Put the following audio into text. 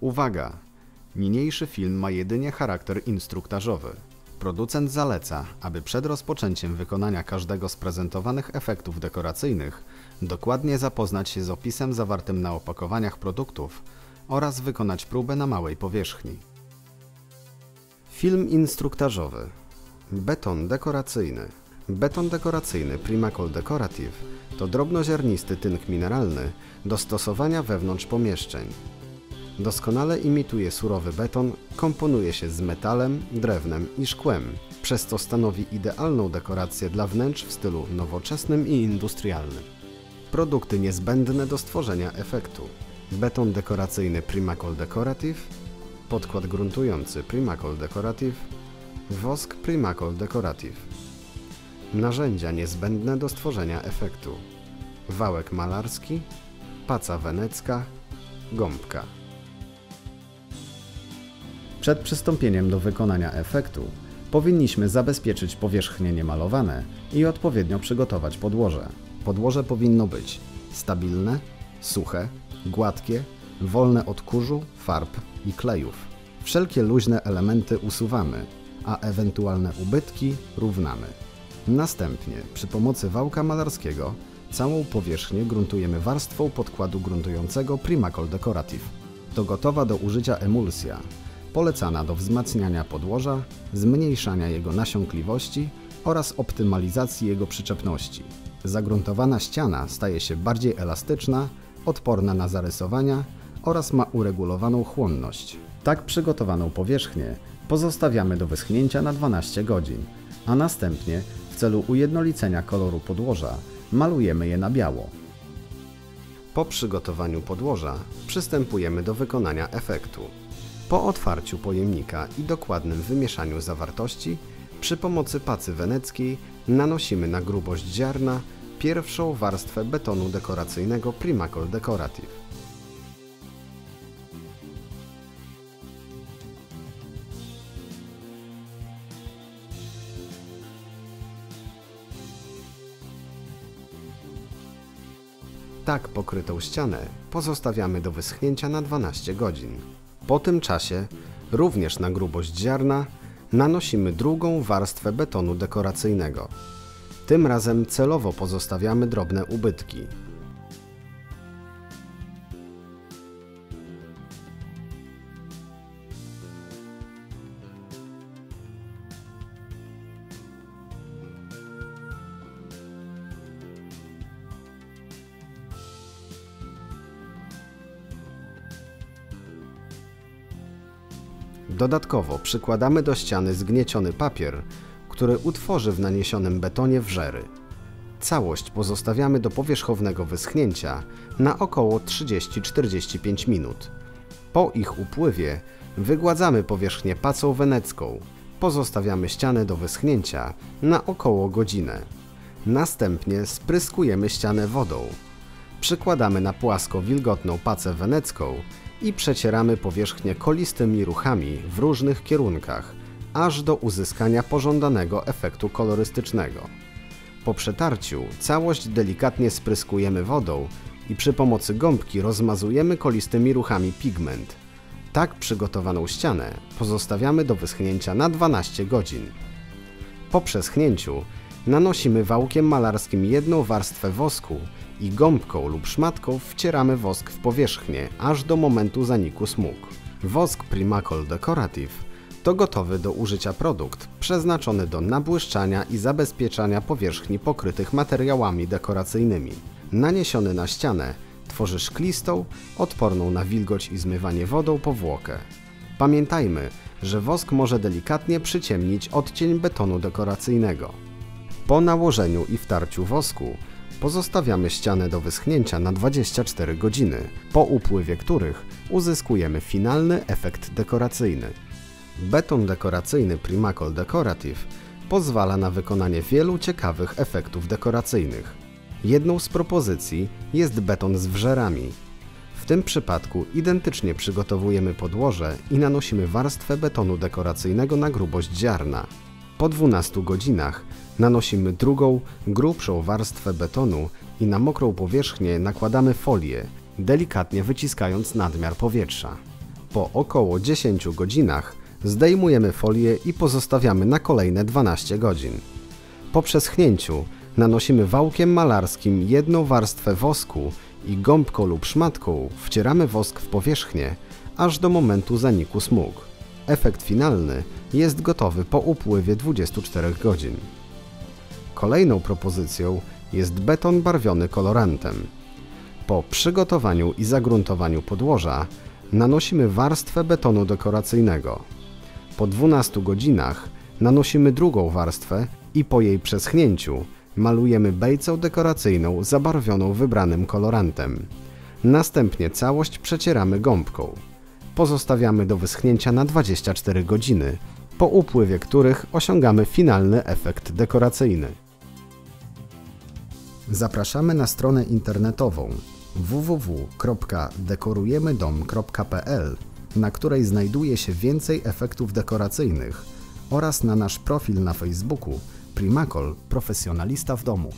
Uwaga! Niniejszy film ma jedynie charakter instruktażowy. Producent zaleca, aby przed rozpoczęciem wykonania każdego z prezentowanych efektów dekoracyjnych dokładnie zapoznać się z opisem zawartym na opakowaniach produktów oraz wykonać próbę na małej powierzchni. Film instruktażowy. Beton dekoracyjny. Beton dekoracyjny Primacol Decorative to drobnoziarnisty tynk mineralny do stosowania wewnątrz pomieszczeń. Doskonale imituje surowy beton, komponuje się z metalem, drewnem i szkłem, przez co stanowi idealną dekorację dla wnętrz w stylu nowoczesnym i industrialnym. Produkty niezbędne do stworzenia efektu. Beton dekoracyjny Primacol Decorative, podkład gruntujący Primacol Decorative, wosk Primacol Decorative. Narzędzia niezbędne do stworzenia efektu. Wałek malarski, paca wenecka, gąbka. Przed przystąpieniem do wykonania efektu powinniśmy zabezpieczyć powierzchnie niemalowane i odpowiednio przygotować podłoże. Podłoże powinno być stabilne, suche, gładkie, wolne od kurzu, farb i klejów. Wszelkie luźne elementy usuwamy, a ewentualne ubytki równamy. Następnie przy pomocy wałka malarskiego całą powierzchnię gruntujemy warstwą podkładu gruntującego Primacol Decorative. To gotowa do użycia emulsja, polecana do wzmacniania podłoża, zmniejszania jego nasiąkliwości oraz optymalizacji jego przyczepności. Zagruntowana ściana staje się bardziej elastyczna, odporna na zarysowania oraz ma uregulowaną chłonność. Tak przygotowaną powierzchnię pozostawiamy do wyschnięcia na 12 godzin, a następnie w celu ujednolicenia koloru podłoża malujemy je na biało. Po przygotowaniu podłoża przystępujemy do wykonania efektu. Po otwarciu pojemnika i dokładnym wymieszaniu zawartości, przy pomocy pacy weneckiej nanosimy na grubość ziarna pierwszą warstwę betonu dekoracyjnego Primacol Decorative. Tak pokrytą ścianę pozostawiamy do wyschnięcia na 12 godzin. Po tym czasie, również na grubość ziarna, nanosimy drugą warstwę betonu dekoracyjnego. Tym razem celowo pozostawiamy drobne ubytki. Dodatkowo przykładamy do ściany zgnieciony papier, który utworzy w naniesionym betonie wrzery. Całość pozostawiamy do powierzchownego wyschnięcia na około 30-45 minut. Po ich upływie wygładzamy powierzchnię pacą wenecką. Pozostawiamy ścianę do wyschnięcia na około godzinę. Następnie spryskujemy ścianę wodą. Przykładamy na płasko wilgotną pacę wenecką i przecieramy powierzchnię kolistymi ruchami w różnych kierunkach, aż do uzyskania pożądanego efektu kolorystycznego. Po przetarciu całość delikatnie spryskujemy wodą i przy pomocy gąbki rozmazujemy kolistymi ruchami pigment. Tak przygotowaną ścianę pozostawiamy do wyschnięcia na 12 godzin. Po przeschnięciu nanosimy wałkiem malarskim jedną warstwę wosku i gąbką lub szmatką wcieramy wosk w powierzchnię, aż do momentu zaniku smug. Wosk Primacol Decorative to gotowy do użycia produkt przeznaczony do nabłyszczania i zabezpieczania powierzchni pokrytych materiałami dekoracyjnymi. Naniesiony na ścianę tworzy szklistą, odporną na wilgoć i zmywanie wodą powłokę. Pamiętajmy, że wosk może delikatnie przyciemnić odcień betonu dekoracyjnego. Po nałożeniu i wtarciu wosku pozostawiamy ścianę do wyschnięcia na 24 godziny, po upływie których uzyskujemy finalny efekt dekoracyjny. Beton dekoracyjny Primacol Decorative pozwala na wykonanie wielu ciekawych efektów dekoracyjnych. Jedną z propozycji jest beton z wrzerami. W tym przypadku identycznie przygotowujemy podłoże i nanosimy warstwę betonu dekoracyjnego na grubość ziarna. Po 12 godzinach nanosimy drugą, grubszą warstwę betonu i na mokrą powierzchnię nakładamy folię, delikatnie wyciskając nadmiar powietrza. Po około 10 godzinach zdejmujemy folię i pozostawiamy na kolejne 12 godzin. Po przeschnięciu nanosimy wałkiem malarskim jedną warstwę wosku i gąbką lub szmatką wcieramy wosk w powierzchnię, aż do momentu zaniku smug. Efekt finalny jest gotowy po upływie 24 godzin. Kolejną propozycją jest beton barwiony kolorantem. Po przygotowaniu i zagruntowaniu podłoża nanosimy warstwę betonu dekoracyjnego. Po 12 godzinach nanosimy drugą warstwę i po jej przeschnięciu malujemy bejcą dekoracyjną zabarwioną wybranym kolorantem. Następnie całość przecieramy gąbką. Pozostawiamy do wyschnięcia na 24 godziny, po upływie których osiągamy finalny efekt dekoracyjny. Zapraszamy na stronę internetową www.dekorujemydom.pl, na której znajduje się więcej efektów dekoracyjnych oraz na nasz profil na Facebooku Primacol Profesjonalista w domu.